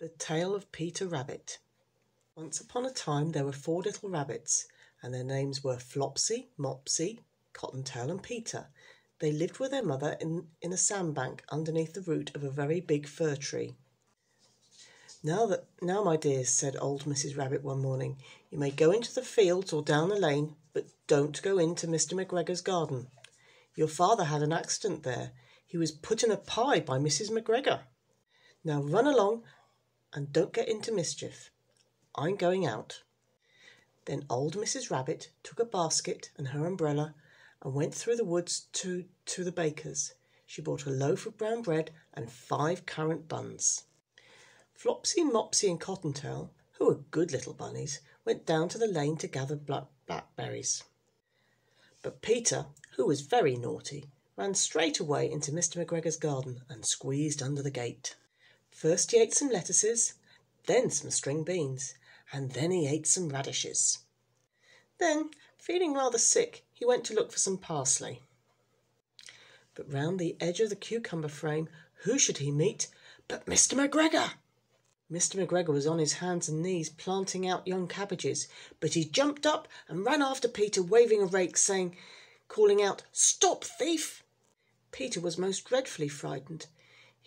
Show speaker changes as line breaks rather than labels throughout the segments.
The Tale of Peter Rabbit. Once upon a time there were four little rabbits, and their names were Flopsy, Mopsy, Cottontail, and Peter. They lived with their mother in, in a sandbank underneath the root of a very big fir tree. Now that now, my dears, said old Mrs. Rabbit one morning, you may go into the fields or down the lane, but don't go into Mr. McGregor's garden. Your father had an accident there. He was put in a pie by Mrs. McGregor. Now run along and don't get into mischief. I'm going out. Then old Mrs. Rabbit took a basket and her umbrella and went through the woods to, to the baker's. She bought a loaf of brown bread and five currant buns. Flopsy, Mopsy, and Cottontail, who were good little bunnies, went down to the lane to gather black blackberries. But Peter, who was very naughty, ran straight away into Mr. McGregor's garden and squeezed under the gate. First he ate some lettuces, then some string beans, and then he ate some radishes. Then, feeling rather sick, he went to look for some parsley. But round the edge of the cucumber frame, who should he meet but Mr. McGregor? Mr. McGregor was on his hands and knees planting out young cabbages, but he jumped up and ran after Peter, waving a rake, saying, calling out, Stop, thief! Peter was most dreadfully frightened.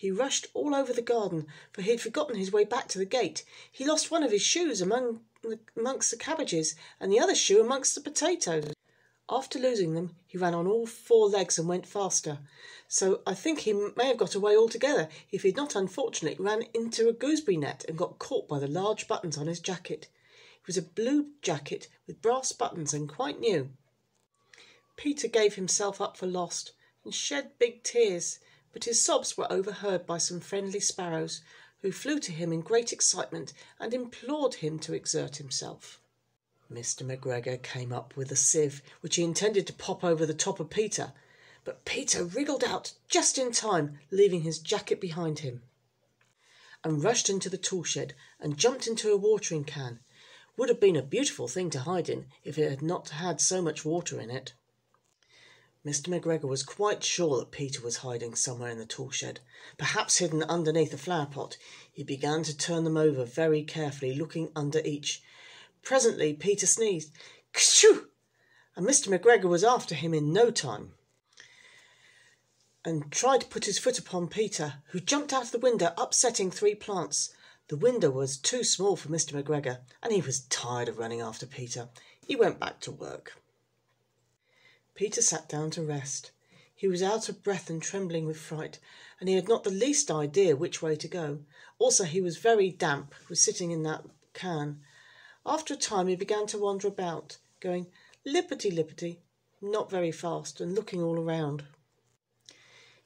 He rushed all over the garden, for he had forgotten his way back to the gate. He lost one of his shoes among the, amongst the cabbages, and the other shoe amongst the potatoes. After losing them, he ran on all four legs and went faster. So I think he may have got away altogether if he had not unfortunately ran into a gooseberry net and got caught by the large buttons on his jacket. It was a blue jacket with brass buttons and quite new. Peter gave himself up for lost and shed big tears but his sobs were overheard by some friendly sparrows who flew to him in great excitement and implored him to exert himself. Mr. McGregor came up with a sieve, which he intended to pop over the top of Peter, but Peter wriggled out just in time, leaving his jacket behind him, and rushed into the tool shed and jumped into a watering can. Would have been a beautiful thing to hide in if it had not had so much water in it. Mr. McGregor was quite sure that Peter was hiding somewhere in the tool shed, perhaps hidden underneath a flower pot. He began to turn them over very carefully, looking under each. Presently, Peter sneezed, Kshoo! and Mr. McGregor was after him in no time, and tried to put his foot upon Peter, who jumped out of the window, upsetting three plants. The window was too small for Mr. McGregor, and he was tired of running after Peter. He went back to work. Peter sat down to rest. He was out of breath and trembling with fright, and he had not the least idea which way to go. Also, he was very damp was sitting in that can. After a time, he began to wander about, going lipperty lipperty, not very fast, and looking all around.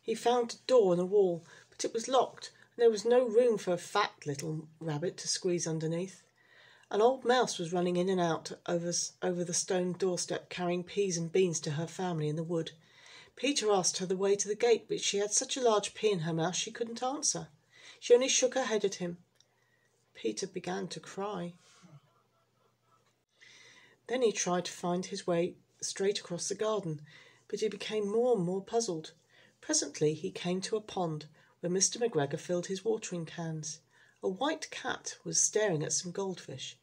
He found a door in a wall, but it was locked, and there was no room for a fat little rabbit to squeeze underneath. An old mouse was running in and out over, over the stone doorstep, carrying peas and beans to her family in the wood. Peter asked her the way to the gate, but she had such a large pea in her mouth she couldn't answer. She only shook her head at him. Peter began to cry. Then he tried to find his way straight across the garden, but he became more and more puzzled. Presently he came to a pond where Mr. McGregor filled his watering cans. A white cat was staring at some goldfish.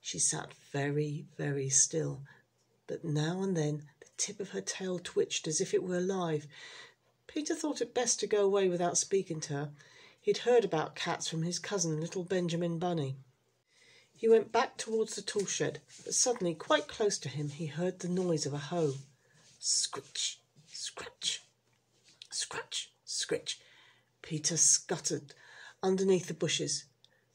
She sat very, very still, but now and then the tip of her tail twitched as if it were alive. Peter thought it best to go away without speaking to her. He'd heard about cats from his cousin, little Benjamin Bunny. He went back towards the tool shed, but suddenly, quite close to him, he heard the noise of a hoe. Scritch, scratch, scratch, scritch. Peter scuttered underneath the bushes,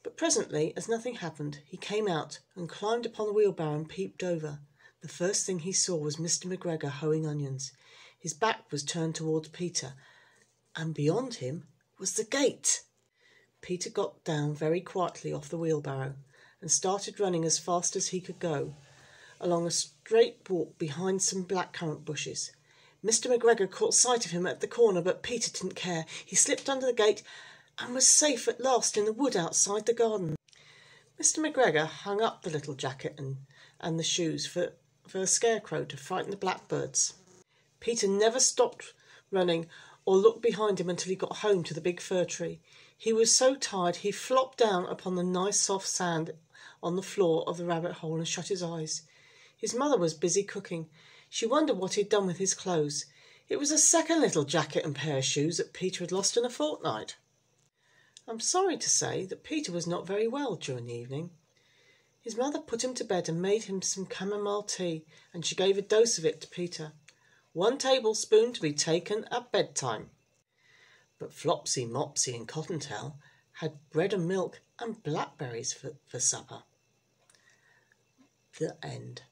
but presently, as nothing happened, he came out and climbed upon the wheelbarrow and peeped over. The first thing he saw was Mr. McGregor hoeing onions. His back was turned towards Peter, and beyond him was the gate. Peter got down very quietly off the wheelbarrow and started running as fast as he could go along a straight walk behind some blackcurrant bushes. Mr. McGregor caught sight of him at the corner, but Peter didn't care. He slipped under the gate and was safe at last in the wood outside the garden. Mr. McGregor hung up the little jacket and, and the shoes for, for a scarecrow to frighten the blackbirds. Peter never stopped running or looked behind him until he got home to the big fir tree. He was so tired he flopped down upon the nice soft sand on the floor of the rabbit hole and shut his eyes. His mother was busy cooking. She wondered what he'd done with his clothes. It was a second little jacket and pair of shoes that Peter had lost in a fortnight. I'm sorry to say that Peter was not very well during the evening. His mother put him to bed and made him some chamomile tea, and she gave a dose of it to Peter. One tablespoon to be taken at bedtime. But Flopsy, Mopsy, and Cottontail had bread and milk and blackberries for, for supper. The end.